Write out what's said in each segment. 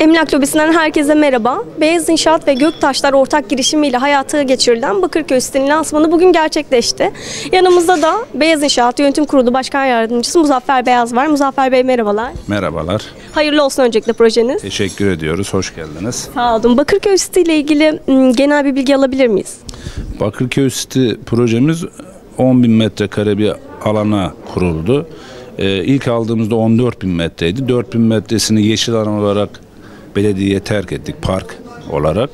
Emlak Lobisi'nden herkese merhaba. Beyaz İnşaat ve Göktaşlar ortak girişimiyle hayata geçirilen Bakırköy sitenin lansmanı bugün gerçekleşti. Yanımızda da Beyaz İnşaat Yönetim Kurulu Başkan Yardımcısı Muzaffer Beyaz var. Muzaffer Bey merhabalar. Merhabalar. Hayırlı olsun öncelikle projeniz. Teşekkür ediyoruz. Hoş geldiniz. Sağ olun. Bakırköy site ile ilgili genel bir bilgi alabilir miyiz? Bakırköy City projemiz 10 bin metrekare bir alana kuruldu. Ee, ilk aldığımızda 14 bin metreydi. 4 bin metresini yeşil alan olarak belediyeye terk ettik park olarak.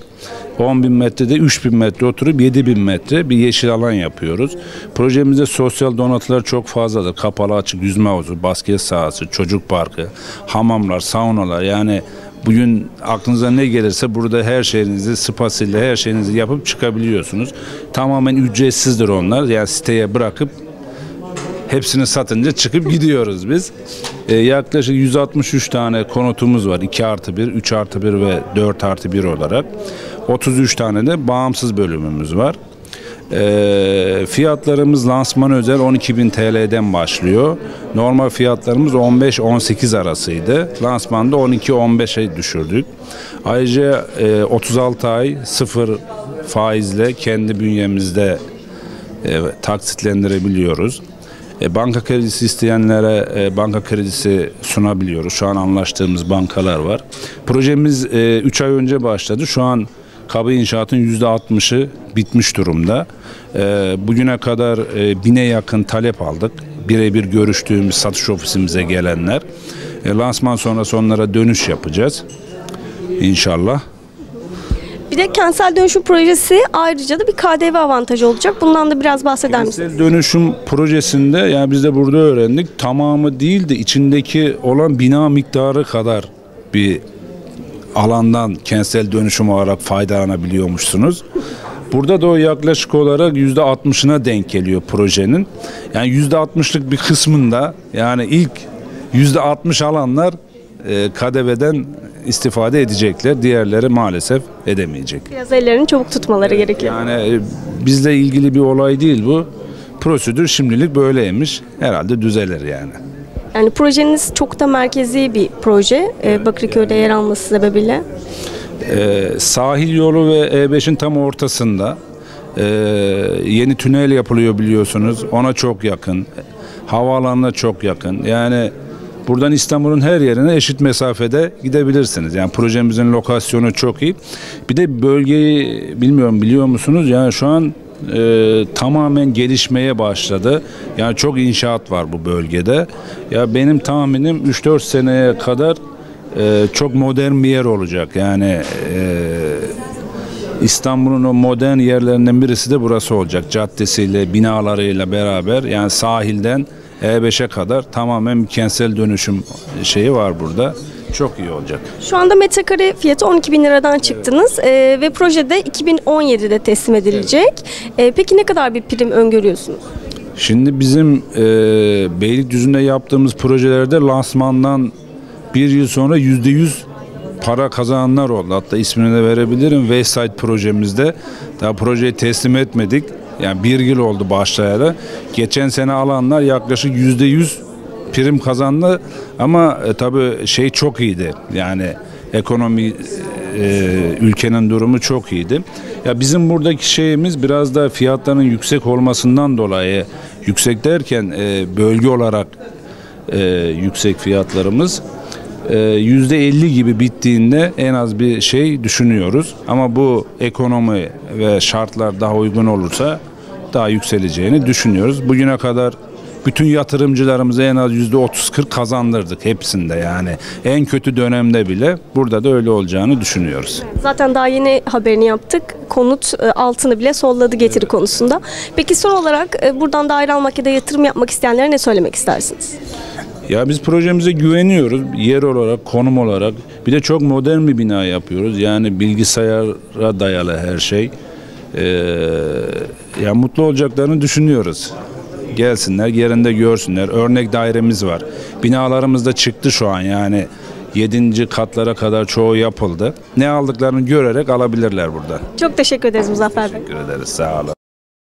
10 bin metrede 3 bin metre oturup 7 bin metre bir yeşil alan yapıyoruz. Projemizde sosyal donatılar çok fazladır. Kapalı açık yüzme havuzu, basket sahası, çocuk parkı, hamamlar, saunalar yani Bugün aklınıza ne gelirse burada her şeyinizi spasıyla her şeyinizi yapıp çıkabiliyorsunuz. Tamamen ücretsizdir onlar. Yani siteye bırakıp hepsini satınca çıkıp gidiyoruz biz. Ee, yaklaşık 163 tane konutumuz var. 2 artı 1, 3 artı 1 ve 4 artı 1 olarak. 33 tane de bağımsız bölümümüz var. Ee, fiyatlarımız lansman özel 12.000 TL'den başlıyor. Normal fiyatlarımız 15-18 arasıydı. Lansmanda 12-15'e düşürdük. Ayrıca e, 36 ay sıfır faizle kendi bünyemizde e, taksitlendirebiliyoruz. E, banka kredisi isteyenlere e, banka kredisi sunabiliyoruz. Şu an anlaştığımız bankalar var. Projemiz 3 ay önce başladı. Şu an kabı inşaatın %60'ı bitmiş durumda. E, bugüne kadar e, bine yakın talep aldık. Birebir görüştüğümüz satış ofisimize gelenler. E, lansman sonrası onlara dönüş yapacağız. İnşallah. Bir de kentsel dönüşüm projesi ayrıca da bir KDV avantajı olacak. Bundan da biraz bahseder misiniz? Kentsel dönüşüm projesinde yani biz de burada öğrendik tamamı değil de içindeki olan bina miktarı kadar bir alandan kentsel dönüşüm olarak faydalanabiliyormuşsunuz. Burada da o yaklaşık olarak yüzde 60'ına denk geliyor projenin. Yani yüzde 60'lık bir kısmında yani ilk yüzde 60 alanlar e, KDV'den istifade edecekler. Diğerleri maalesef edemeyecek. Biraz ellerini çabuk tutmaları gerekiyor. Yani e, bizle ilgili bir olay değil bu. Prosedür şimdilik böyleymiş. Herhalde düzelir yani. Yani projeniz çok da merkezi bir proje. Ee, Bakırköy'de yer alması sebebiyle. Ee, sahil yolu ve E5'in tam ortasında ee, yeni tünel yapılıyor biliyorsunuz. Ona çok yakın. Havaalanına çok yakın. Yani buradan İstanbul'un her yerine eşit mesafede gidebilirsiniz. Yani projemizin lokasyonu çok iyi. Bir de bölgeyi bilmiyorum biliyor musunuz? Yani şu an e, tamamen gelişmeye başladı. Yani çok inşaat var bu bölgede. Ya benim tahminim 3-4 seneye kadar e, çok modern bir yer olacak. Yani e, İstanbul'un o modern yerlerinden birisi de burası olacak. Caddesiyle, binalarıyla beraber yani sahilden E5'e kadar tamamen kentsel dönüşüm şeyi var burada. Çok iyi olacak. Şu anda metrekare fiyatı 12 bin liradan çıktınız Ee, ve projede 2017'de teslim edilecek. Ee, peki ne kadar bir prim öngörüyorsunuz? Şimdi bizim e, Beylikdüzü'nde yaptığımız projelerde lansmandan bir yıl sonra yüzde yüz para kazananlar oldu. Hatta ismini de verebilirim. Wayside projemizde daha projeyi teslim etmedik. Yani bir yıl oldu başlayalı. Geçen sene alanlar yaklaşık yüzde yüz prim kazandı. Ama e, tabii şey çok iyiydi. Yani ekonomi e, ülkenin durumu çok iyiydi. Ya bizim buradaki şeyimiz biraz da fiyatların yüksek olmasından dolayı yüksek derken e, bölge olarak e, yüksek fiyatlarımız e, yüzde 50 gibi bittiğinde en az bir şey düşünüyoruz. Ama bu ekonomi ve şartlar daha uygun olursa daha yükseleceğini düşünüyoruz. Bugüne kadar bütün yatırımcılarımıza en az yüzde 30-40 kazandırdık hepsinde yani. En kötü dönemde bile burada da öyle olacağını düşünüyoruz. Zaten daha yeni haberini yaptık. Konut e, altını bile solladı getiri konusunda. Peki son olarak e, buradan daire almak ya da yatırım yapmak isteyenlere ne söylemek istersiniz? Ya biz projemize güveniyoruz yer olarak, konum olarak. Bir de çok modern bir bina yapıyoruz. Yani bilgisayara dayalı her şey. Ee, ya mutlu olacaklarını düşünüyoruz. Gelsinler, yerinde görsünler. Örnek dairemiz var. Binalarımız da çıktı şu an yani. 7. katlara kadar çoğu yapıldı. Ne aldıklarını görerek alabilirler buradan. Çok teşekkür ederiz Muzaffer Bey. Teşekkür ederiz. Sağ olun.